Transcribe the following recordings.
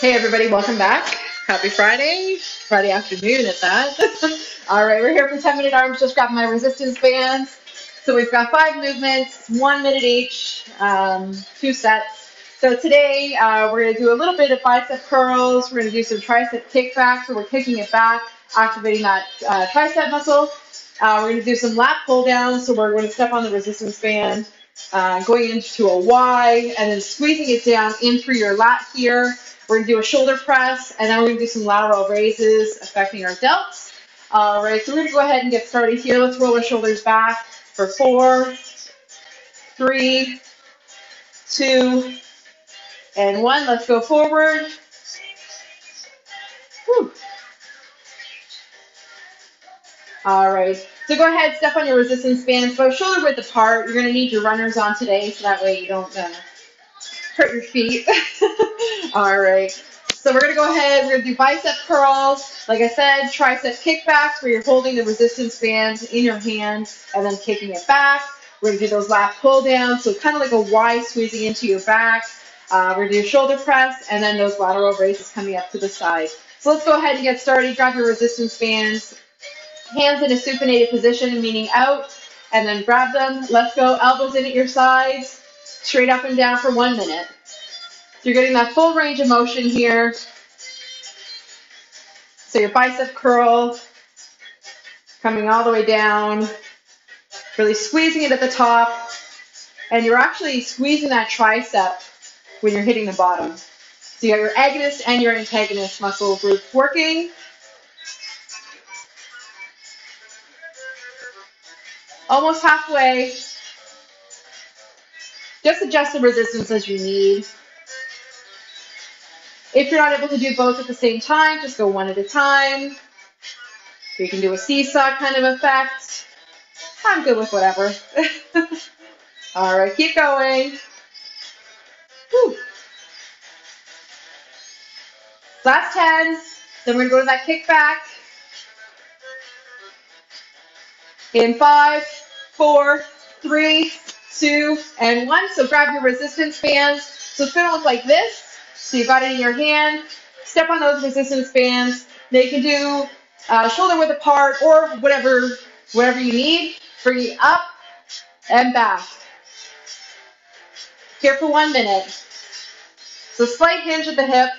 Hey everybody, welcome back. Happy Friday, Friday afternoon at that. All right, we're here for 10 minute arms, just grabbing my resistance bands. So we've got five movements, one minute each, um, two sets. So today uh, we're gonna do a little bit of bicep curls, we're gonna do some tricep kickbacks, so we're kicking it back, activating that uh, tricep muscle. Uh, we're gonna do some lat pull downs, so we're gonna step on the resistance band, uh, going into a Y, and then squeezing it down in through your lat here. We're gonna do a shoulder press, and then we're gonna do some lateral raises affecting our delts. All right, so we're gonna go ahead and get started here. Let's roll our shoulders back for four, three, two, and one. Let's go forward. Whew. All right, so go ahead, step on your resistance bands, go shoulder width apart. You're gonna need your runners on today, so that way you don't uh, hurt your feet. All right. So we're gonna go ahead, we're gonna do bicep curls. Like I said, tricep kickbacks where you're holding the resistance bands in your hand and then kicking it back. We're gonna do those lat pull downs, so kind of like a Y squeezing into your back. Uh, we're gonna do shoulder press and then those lateral raises coming up to the side. So let's go ahead and get started. Grab your resistance bands, hands in a supinated position, meaning out, and then grab them. Let's go, elbows in at your sides, straight up and down for one minute. So you're getting that full range of motion here. So your bicep curl coming all the way down, really squeezing it at the top, and you're actually squeezing that tricep when you're hitting the bottom. So you got your agonist and your antagonist muscle groups working. Almost halfway. Just adjust the resistance as you need. If you're not able to do both at the same time, just go one at a time. You can do a seesaw kind of effect. I'm good with whatever. All right, keep going. Whew. Last 10. Then we're going to go to that kickback. In five, four, three, two, and one. So grab your resistance bands. So it's going to look like this. So you've got it in your hand. Step on those resistance bands. They can do uh, shoulder width apart or whatever, whatever you need. Bring it up and back. Here for one minute. So slight hinge at the hip.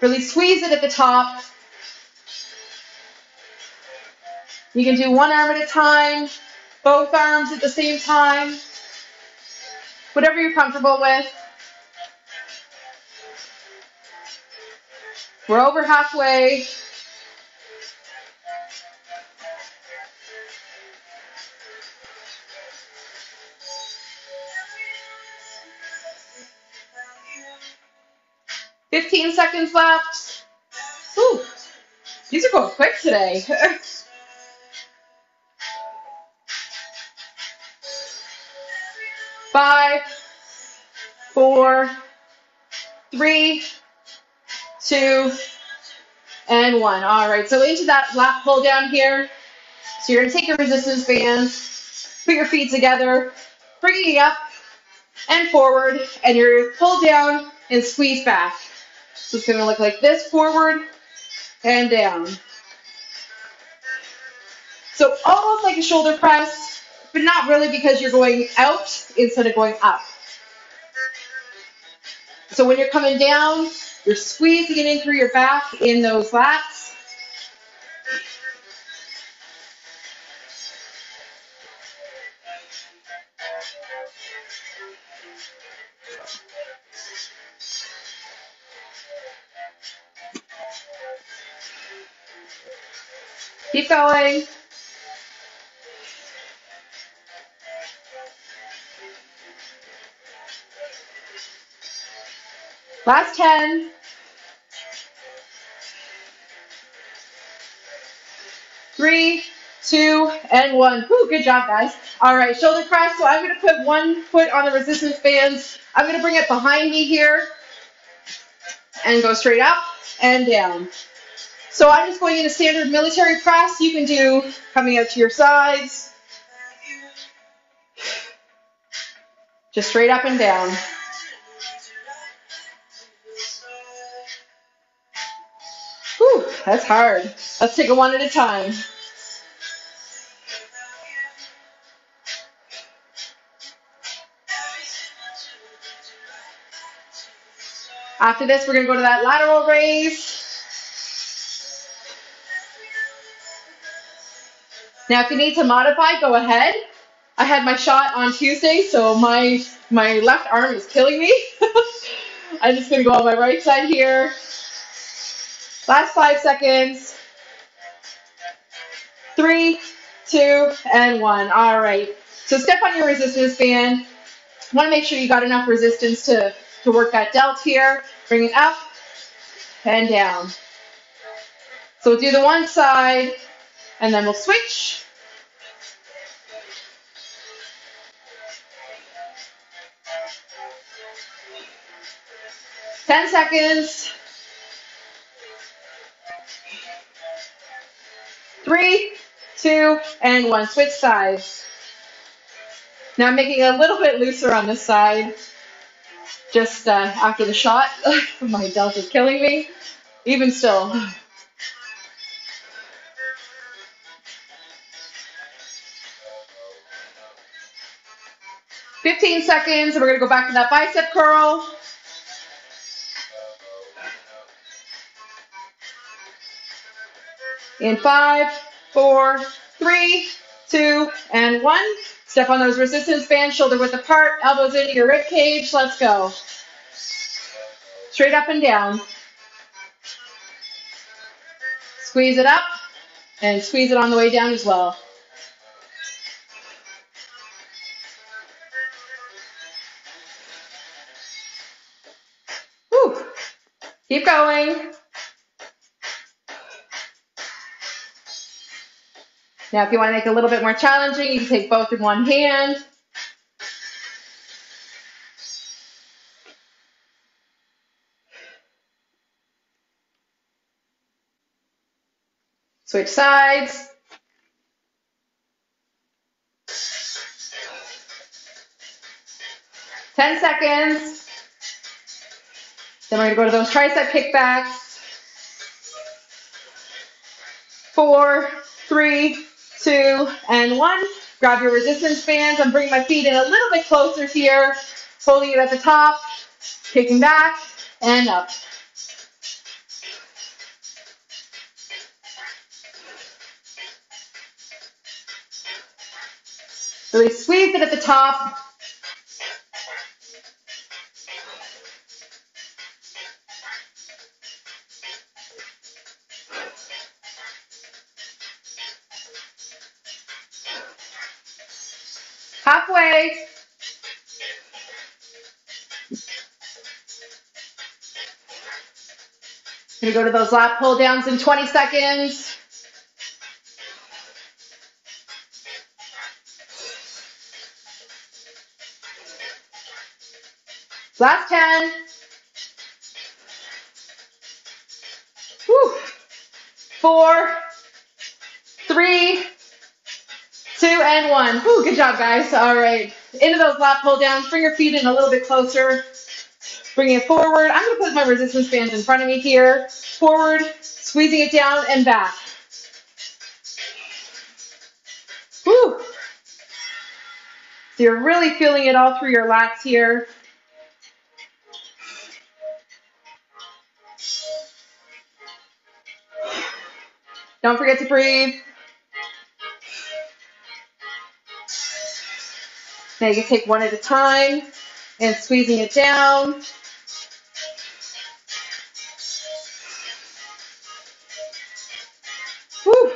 Really squeeze it at the top. You can do one arm at a time, both arms at the same time whatever you're comfortable with. We're over halfway. Fifteen seconds left. Ooh, these are going quick today. Five, four, three, two, and one. All right, so into that lat pull down here. So you're gonna take your resistance bands, put your feet together, bringing it up and forward, and you're gonna pull down and squeeze back. So it's gonna look like this, forward and down. So almost like a shoulder press, but not really because you're going out instead of going up. So when you're coming down, you're squeezing it in through your back in those lats. Keep going. Last 10. Three, two, and one. Good job, guys. All right, shoulder press. So I'm going to put one foot on the resistance bands. I'm going to bring it behind me here and go straight up and down. So I'm just going into standard military press. You can do coming out to your sides. Just straight up and down. That's hard. Let's take it one at a time. After this, we're going to go to that lateral raise. Now, if you need to modify, go ahead. I had my shot on Tuesday, so my my left arm is killing me. I'm just going to go on my right side here. Last five seconds. Three, two, and one. All right. So step on your resistance band. Want to make sure you got enough resistance to, to work that delt here. Bring it up and down. So we'll do the one side, and then we'll switch. Ten seconds. Three, two, and one. Switch sides. Now I'm making it a little bit looser on this side. Just uh, after the shot, my delt is killing me. Even still. 15 seconds, and we're gonna go back to that bicep curl. In five, four, three, two, and one. Step on those resistance bands, shoulder width apart, elbows into your rib cage. Let's go. Straight up and down. Squeeze it up and squeeze it on the way down as well. Keep going. Now, if you want to make it a little bit more challenging, you can take both in one hand. Switch sides. Ten seconds. Then we're going to go to those tricep kickbacks. Four, three, two, and one. Grab your resistance bands. I'm bringing my feet in a little bit closer here, holding it at the top, kicking back, and up. Really squeeze it at the top. Gonna go to those lat pull downs in 20 seconds. Last 10. Whew. Four, three, two, and one. Whew, good job, guys. All right. Into those lat pull downs. Bring your feet in a little bit closer. Bring it forward. I'm going to put my resistance bands in front of me here. Forward, squeezing it down and back. Whew. So you're really feeling it all through your lats here. Don't forget to breathe. Now you can take one at a time and squeezing it down. Whew.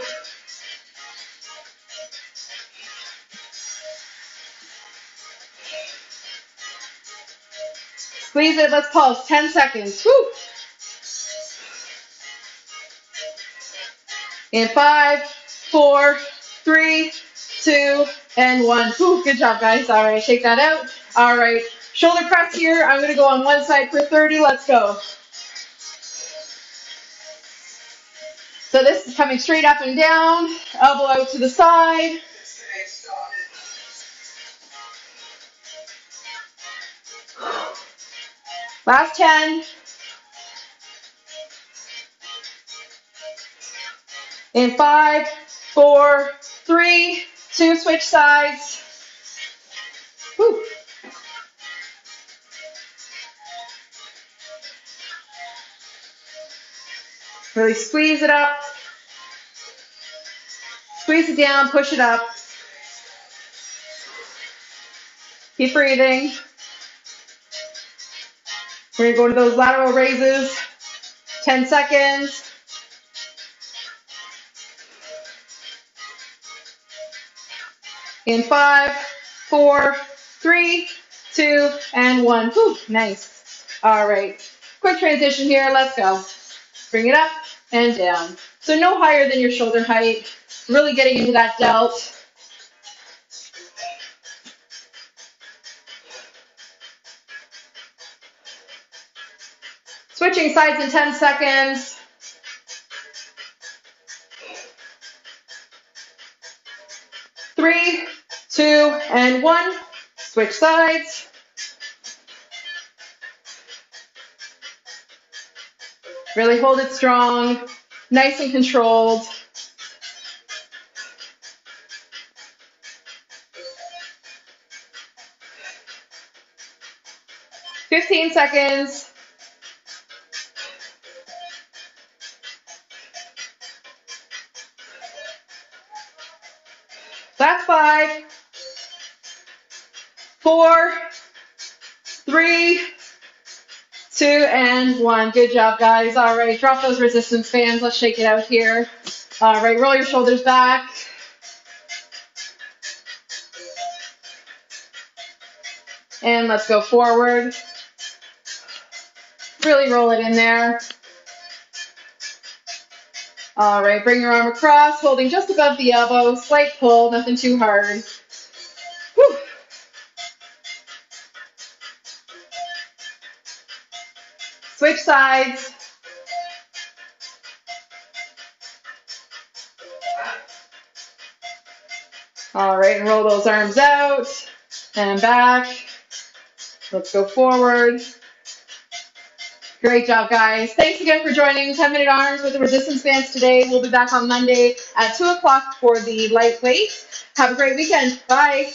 Squeeze it, let's pulse, 10 seconds. Whew. In five, four, three, two, and one. Whew, good job, guys. All right, shake that out. All right, shoulder press here. I'm going to go on one side for 30. Let's go. So this is coming straight up and down, elbow out to the side. Last 10. In five, four, three, two, switch sides. Really squeeze it up. Squeeze it down, push it up. Keep breathing. We're going to go to those lateral raises. 10 seconds. In five, four, three, two, and one. Whew, nice. All right. Quick transition here. Let's go. Bring it up and down. So no higher than your shoulder height. Really getting into that delt. Switching sides in 10 seconds. Three, two, and one. Switch sides. Really hold it strong, nice and controlled. Fifteen seconds. That's five, four, three, two, and one. Good job, guys. All right, drop those resistance bands. Let's shake it out here. All right, roll your shoulders back. And let's go forward. Really roll it in there. All right, bring your arm across, holding just above the elbow. Slight pull, nothing too hard. Sides. All right, and roll those arms out and back. Let's go forward. Great job, guys. Thanks again for joining 10 Minute Arms with the Resistance Bands today. We'll be back on Monday at 2 o'clock for the lightweight. Have a great weekend. Bye.